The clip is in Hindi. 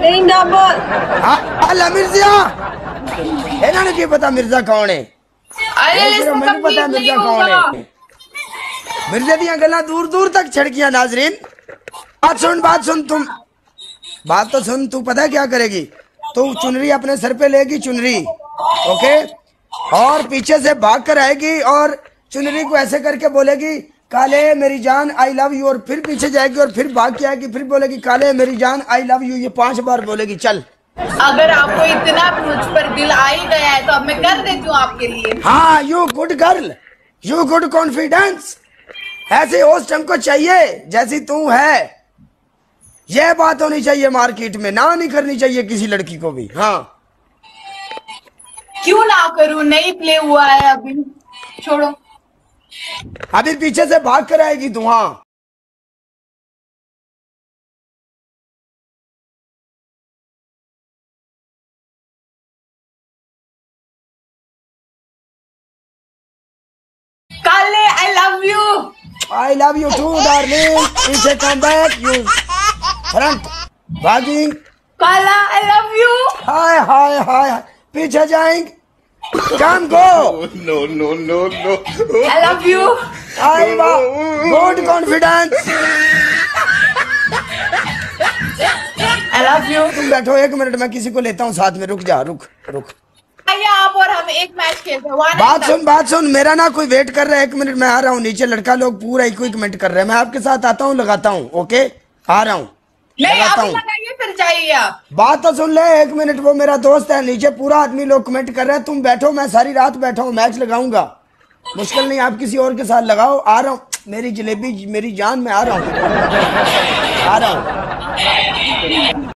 नहीं अल्लाह मिर्ज़ा। इन्होंने की पता मिर्ज़ा कौन है? मैं पता मिर्ज़ा कौन है? मिर्ज़ा दिया गल दूर दूर तक छिड़किया नाजरीन। बात सुन बात सुन तुम। बात तो सुन तू पता क्या करेगी? तू चुनरी अपने सर पे लेगी चुनरी ओके? और पीछे से भाग कर आएगी और चुनरी को ऐसे करके बोलेगी काले मेरी जान आई लव यू और फिर पीछे जाएगी और फिर भाग के आएगी फिर बोलेगी काले मेरी जान आई लव यू ये पाँच बार बोलेगी चल। अगर आपको इतना मुझ पर दिल आ ही गया है तो अब मैं कर देती हूँ आपके लिए। हाँ you good girl you good confidence ऐसे होस्ट हमको चाहिए जैसी तू है। यह बात होनी चाहिए मार्केट में ना नहीं करनी चाहिए किसी लड़की को भी। हाँ। क्यों ना करूँ? नहीं प्ले हुआ है अभी। छोड़ो। अभी पीछे से भाग कर आएगी हाँ काले I love you I love you too darling पीछे कम बैक यू फ्रंट भागिंग काला I love you hi hi hi पीछे जाएँगे। Come go no, no, no, no. I love you I good confidence I love you तुम बैठो एक मिनट मैं किसी को लेता हूँ साथ में। रुक जा रुक रुक। आप और हम एक मैच खेलते हैं। बात सुन बात सुन मेरा ना कोई वेट कर रहा है एक मिनट मैं आ रहा हूँ नीचे। लड़का लोग पूरा एक कमेंट कर रहे हैं। मैं आपके साथ आता हूँ लगाता हूँ ओके आ रहा हूँ। लगाता हूँ। जाइए आप? बात तो सुन ले, एक मिनट, वो मेरा दोस्त है, नीचे पूरा आदमी लोग कमेंट कर रहे हैं, तुम बैठो, मैं सारी रात बैठा हूँ मैच लगाऊँगा। मुश्किल नहीं, आप किसी और के साथ लगाओ, आ रहा हूँ, मेरी जलेबी, मेरी जान, में आ रहा हूँ। आ रहा हूँ।